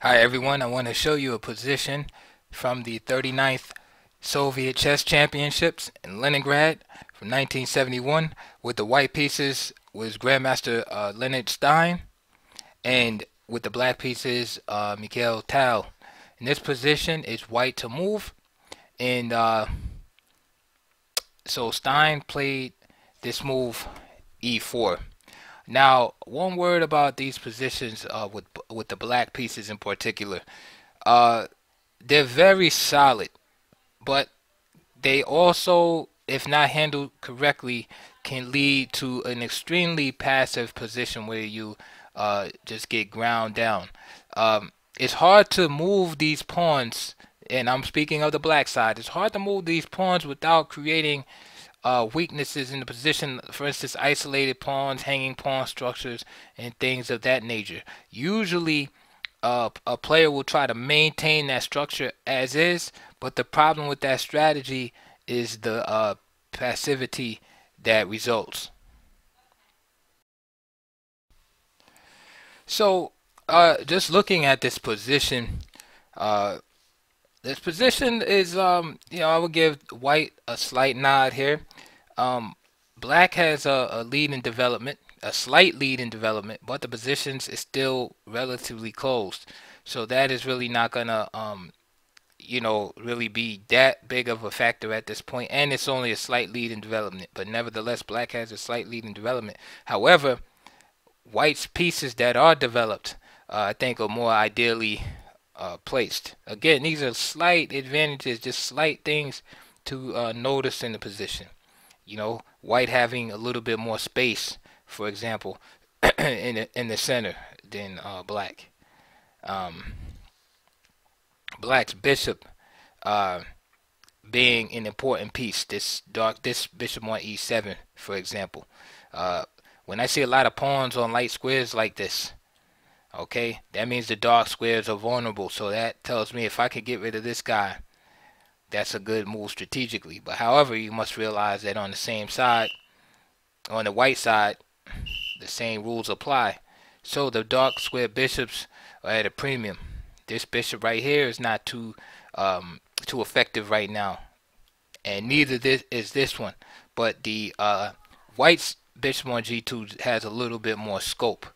Hi everyone, I want to show you a position from the 39th Soviet Chess Championships in Leningrad from 1971 with the white pieces was Grandmaster uh, Leonid Stein and with the black pieces uh, Mikhail Tal. In this position it's white to move. And uh, so Stein played this move e4 now, one word about these positions uh, with with the black pieces in particular, uh, they're very solid, but they also, if not handled correctly, can lead to an extremely passive position where you uh, just get ground down. Um, it's hard to move these pawns, and I'm speaking of the black side. It's hard to move these pawns without creating uh, weaknesses in the position, for instance, isolated pawns, hanging pawn structures, and things of that nature. Usually, uh, a player will try to maintain that structure as is, but the problem with that strategy is the uh, passivity that results. So, uh, just looking at this position, uh, this position is, um, you know, I would give white a slight nod here. Um, black has a, a lead in development, a slight lead in development, but the positions is still relatively closed. So that is really not gonna, um, you know, really be that big of a factor at this point. And it's only a slight lead in development, but nevertheless, black has a slight lead in development. However, white's pieces that are developed, uh, I think, are more ideally uh, placed. Again, these are slight advantages, just slight things to uh, notice in the position. You know, white having a little bit more space, for example, in the, in the center than uh, black. Um, black's bishop uh, being an important piece. This dark, this bishop on e7, for example. Uh, when I see a lot of pawns on light squares like this, Okay, that means the dark squares are vulnerable. So that tells me if I can get rid of this guy, that's a good move strategically. But however, you must realize that on the same side, on the white side, the same rules apply. So the dark square bishops are at a premium. This bishop right here is not too um, too effective right now, and neither this is this one. But the uh, white's bishop on g2 has a little bit more scope.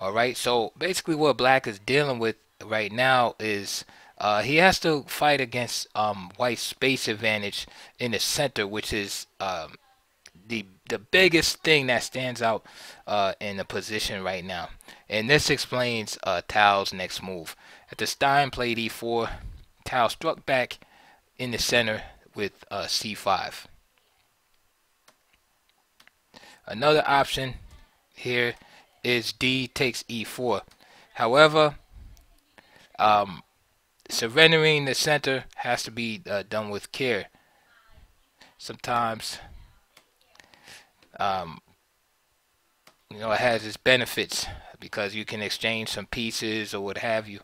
All right. So basically, what Black is dealing with right now is uh, he has to fight against um, White's space advantage in the center, which is um, the the biggest thing that stands out uh, in the position right now. And this explains uh, Tal's next move. At the Stein played e4, Tal struck back in the center with uh, c5. Another option here is D takes E4. However, um, surrendering the center has to be uh, done with care. Sometimes, um, you know, it has its benefits because you can exchange some pieces or what have you.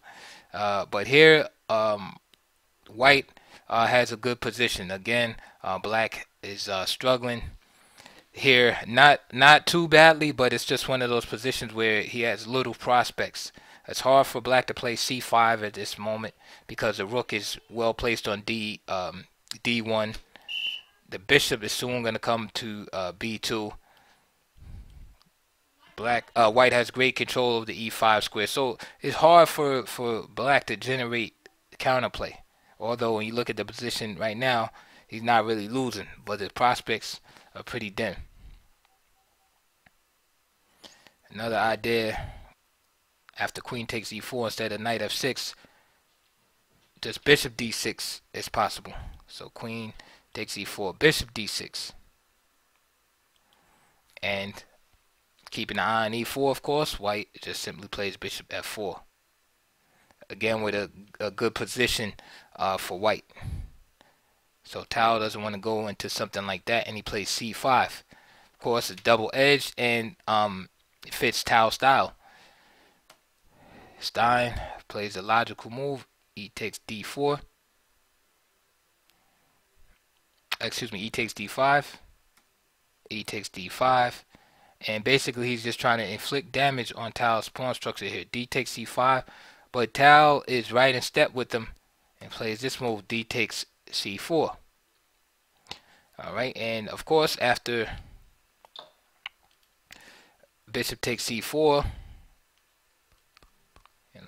Uh, but here, um, white uh, has a good position. Again, uh, black is uh, struggling here. Not not too badly, but it's just one of those positions where he has little prospects. It's hard for black to play c5 at this moment because the rook is well placed on d um, d1. The bishop is soon going to come to uh, b2. Black, uh, white has great control of the e5 square, so it's hard for for black to generate counterplay. Although when you look at the position right now, he's not really losing, but the prospects are pretty dim. Another idea after queen takes e4 instead of knight f6 just bishop d6 is possible. So queen takes e4 bishop d6 and keeping an eye on e4 of course. White just simply plays bishop f4 again with a, a good position uh, for white. So Tal doesn't want to go into something like that, and he plays c5. Of course, it's double-edged, and um, it fits Tal style. Stein plays a logical move. E takes d4. Excuse me, e takes d5. E takes d5. And basically, he's just trying to inflict damage on Tal's pawn structure here. D takes c5. but Tal is right in step with him and plays this move. D takes c4. All right, and of course after bishop takes c4, and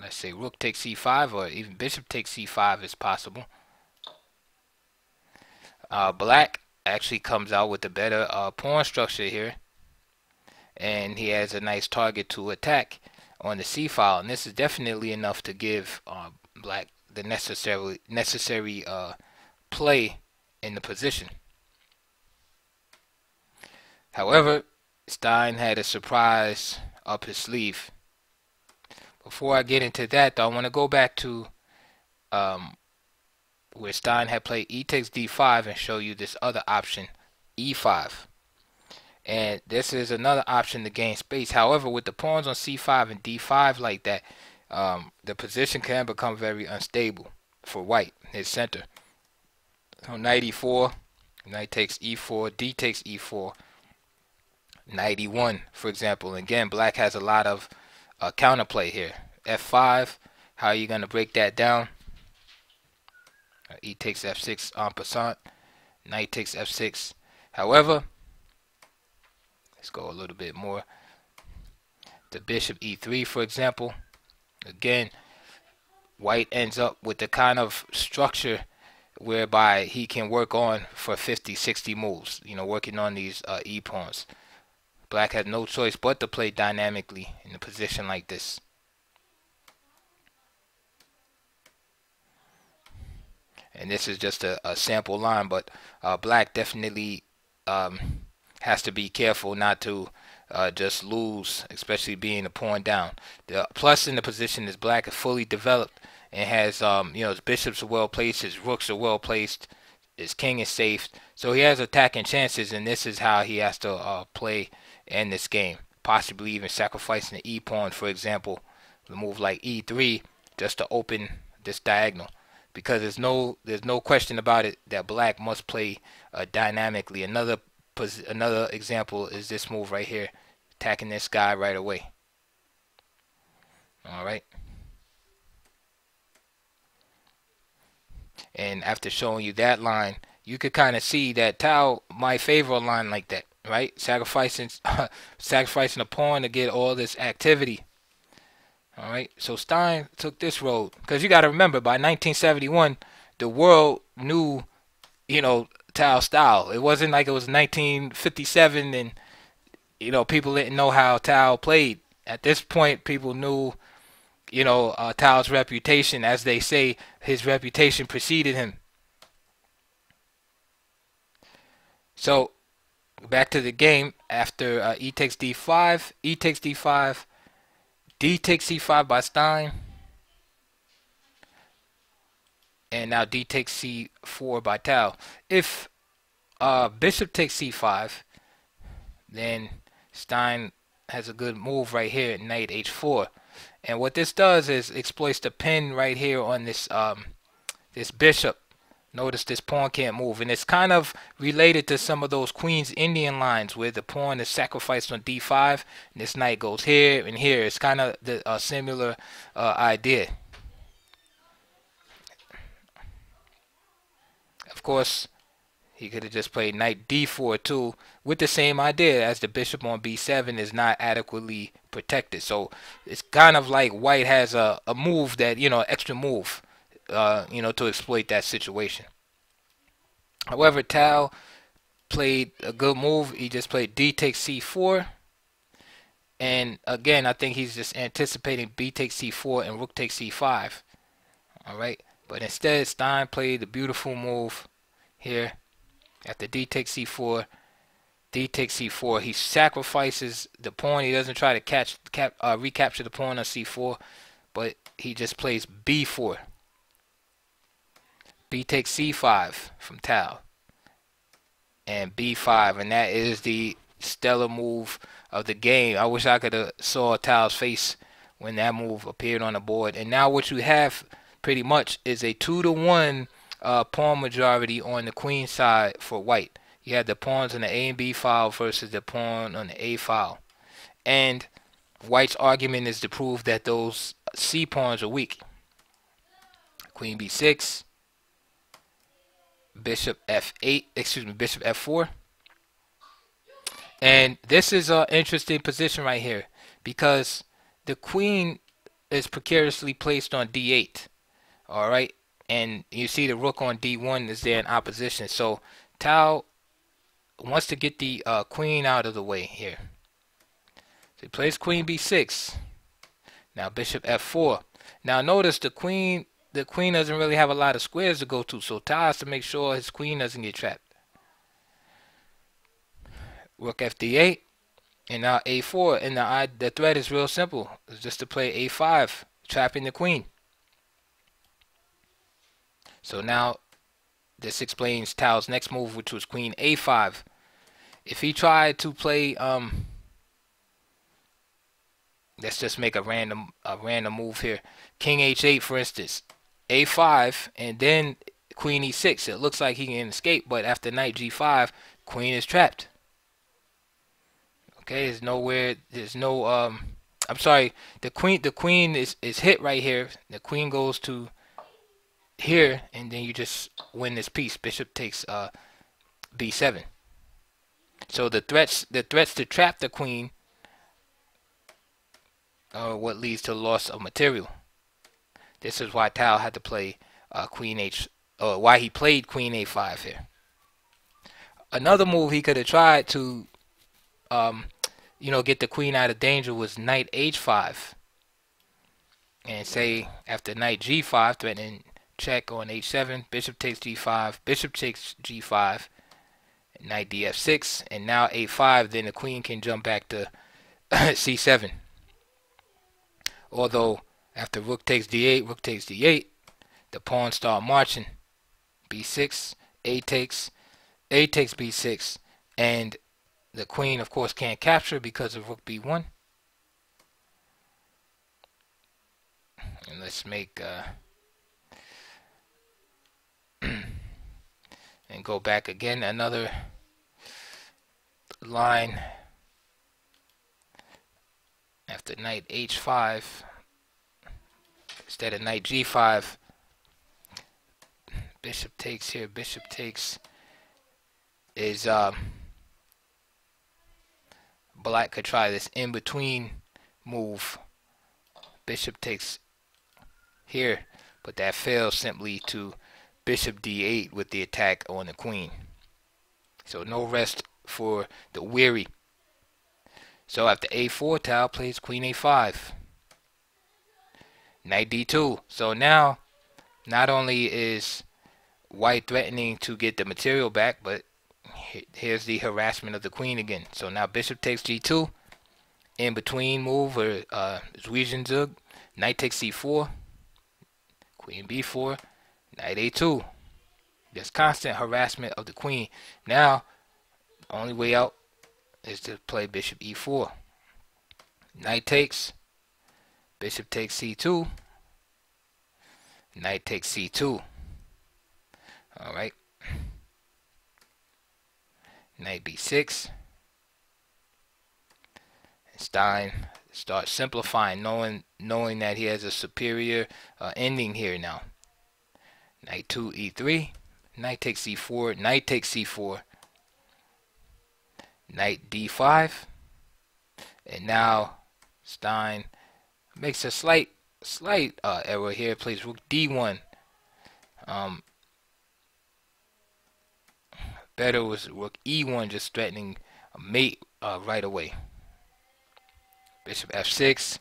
let's say rook takes c5, or even bishop takes c5 is possible. Uh, black actually comes out with a better uh, pawn structure here, and he has a nice target to attack on the c file, and this is definitely enough to give uh, black the necessary necessary uh, play in the position. However, Stein had a surprise up his sleeve. Before I get into that, though, I want to go back to um, where Stein had played e takes d5 and show you this other option, e5. And this is another option to gain space. However, with the pawns on c5 and d5 like that, um, the position can become very unstable for white, his center. So knight e4, knight takes e4, d takes e4, knight e1, for example. Again, black has a lot of counterplay here. f5, how are you going to break that down? Uh, e takes f6 en passant. Knight takes f6. However, let's go a little bit more. The bishop e3, for example. Again, white ends up with the kind of structure whereby he can work on for 50, 60 moves, you know, working on these uh, e-pawns. Black has no choice but to play dynamically in a position like this. And this is just a, a sample line, but uh, Black definitely um, has to be careful not to uh, just lose, especially being a pawn down. The plus in the position is Black is fully developed and has, um, you know, his bishops are well placed, his rooks are well placed, his king is safe. So he has attacking chances, and this is how he has to uh, play in this game. Possibly even sacrificing the e pawn, for example, the move like e3 just to open this diagonal. Because there's no there's no question about it that black must play uh, dynamically. Another another example is this move right here, attacking this guy right away. All right. And after showing you that line, you could kind of see that Tal might favor a line like that right? Sacrificing, sacrificing a pawn to get all this activity. All right. So Stein took this road because you got to remember by 1971, the world knew, you know, Tal style. It wasn't like it was 1957 and you know people didn't know how Tal played. At this point, people knew, you know, uh, Tal's reputation. As they say, his reputation preceded him. So back to the game after uh, e takes d5, e takes d5, d takes c5 by Stein, and now d takes c4 by Tal. If uh, bishop takes c5, then Stein has a good move right here, at knight h4. And what this does is exploits the pin right here on this um, this bishop Notice this pawn can't move. And it's kind of related to some of those Queen's Indian lines where the pawn is sacrificed on d5 and this knight goes here and here. It's kind of the uh, similar uh, idea. Of course, he could have just played knight d4 too with the same idea as the bishop on b7 is not adequately protected. So it's kind of like white has a, a move that, you know, extra move uh, you know, to exploit that situation. However, Tal played a good move. He just played D takes C4. And again, I think he's just anticipating B takes C4 and Rook takes C5. All right. But instead, Stein played the beautiful move here. After D takes C4, D takes C4. He sacrifices the pawn. He doesn't try to catch, cap, uh, recapture the pawn on C4, but he just plays B4. B takes C5 from Tal. And B5. And that is the stellar move of the game. I wish I could have saw Tal's face when that move appeared on the board. And now what you have pretty much is a 2 to 1 uh, pawn majority on the queen side for white. You have the pawns on the A and B file versus the pawn on the A file. And White's argument is to prove that those c pawns are weak. Queen b6, bishop f8, excuse me, bishop f4. And this is an interesting position right here because the queen is precariously placed on d8. All right. And you see the rook on d1 is there in opposition. So Tal wants to get the uh, queen out of the way here. So he plays queen b6. Now bishop f4. Now notice the queen the queen doesn't really have a lot of squares to go to, so Tal has to make sure his queen doesn't get trapped. Rook fd8, and now a4, and the, the threat is real simple. It's just to play a5, trapping the queen. So now this explains Tal's next move, which was queen a5. If he tried to play, um, let's just make a random a random move here. King h8, for instance, a5, and then queen e6. It looks like he can escape, but after knight g5, queen is trapped. Okay, there's nowhere. There's no. Um, I'm sorry. The queen. The queen is is hit right here. The queen goes to here, and then you just win this piece. Bishop takes uh, b7. So the threats. The threats to trap the queen are what leads to loss of material. This is why Tal had to play uh, queen h. Or why he played queen a5 here. Another move he could have tried to um, you know, get the queen out of danger was knight h5. And say after knight g5, threatening check on h7, bishop takes g5, bishop takes g5, knight df6, and now a5, then the queen can jump back to c7. Although after rook takes d8, rook takes d8, the pawns start marching. b6, a takes, a takes b6, and the queen, of course, can't capture because of rook b1. And let's make uh, and go back again another line after knight h5 instead of knight g5 bishop takes here bishop takes is um black could try this in between move. Bishop takes here, but that fails simply to bishop d8 with the attack on the queen. So no rest for the weary. So after a4, Tal plays queen a5. Knight d2. So now, not only is white threatening to get the material back, but here's the harassment of the queen again. So now bishop takes g2. In between move or uh, Zug. Knight takes c4. Queen b4. Knight a2. There's constant harassment of the queen. Now, only way out is to play bishop e4. Knight takes. Bishop takes c2. Knight takes c2. Alright knight b6. Stein starts simplifying, knowing knowing that he has a superior uh, ending here now. Knight 2 e3, knight takes c4. knight takes c4, knight d5, and now Stein makes a slight slight uh, error here, plays rook d1. Um, Better was rook e1 just threatening a mate uh, right away. Bishop f6,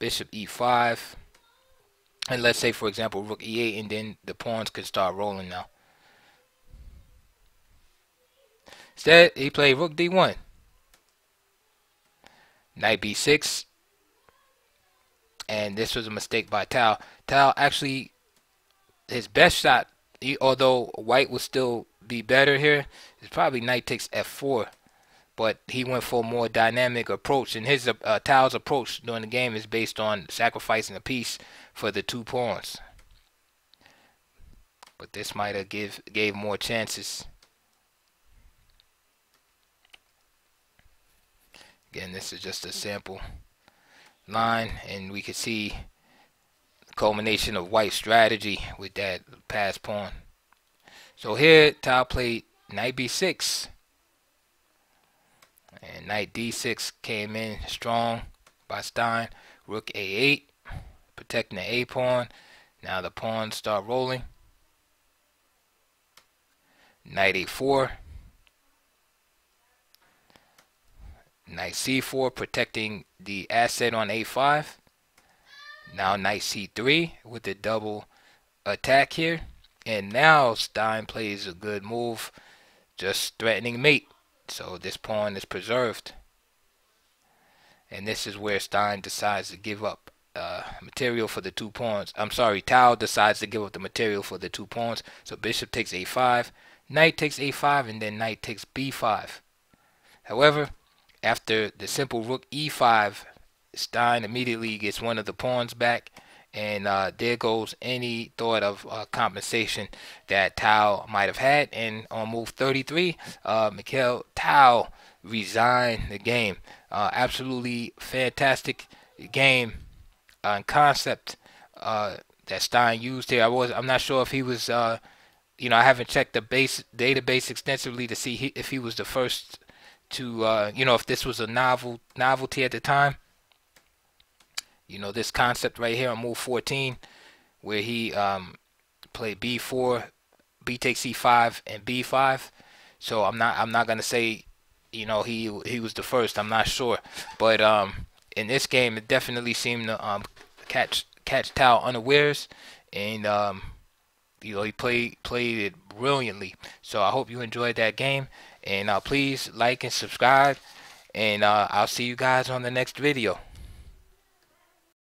bishop e5, and let's say for example rook e8 and then the pawns could start rolling now. Instead, he played rook d1. Knight b6. And this was a mistake by Tal. Tal actually, his best shot, he, although white will still be better here is probably knight takes f4 but he went for a more dynamic approach and his uh, approach during the game is based on sacrificing a piece for the two pawns. But this might have give gave more chances. Again this is just a sample line and we can see culmination of white strategy with that pass pawn. So here, Tal played knight b6. And knight d6 came in strong by Stein. Rook a8, protecting the a pawn. Now the pawns start rolling. Knight a4. Knight c4, protecting the asset on a5. Now knight c3 with the double attack here. And now Stein plays a good move, just threatening mate. So this pawn is preserved. And this is where Stein decides to give up uh, material for the two pawns. I'm sorry, Tal decides to give up the material for the two pawns. So bishop takes a5, knight takes a5, and then knight takes b5. However, after the simple rook e5, Stein immediately gets one of the pawns back and uh, there goes any thought of uh, compensation that Tal might have had. And on move 33, uh, Mikhail Tal resigned the game. Uh, absolutely fantastic game and concept uh, that Stein used here. I was I'm not sure if he was uh, you know I haven't checked the base database extensively to see he, if he was the first to uh, you know if this was a novel novelty at the time you know this concept right here on move 14 where he um, played b4 b takes c5 and b5 so I'm not I'm not gonna say you know he he was the first I'm not sure. But um, in this game it definitely seemed to um, catch catch Tal unawares. And um, you know he played played it brilliantly. So I hope you enjoyed that game and uh, please like and subscribe. And uh, I'll see you guys on the next video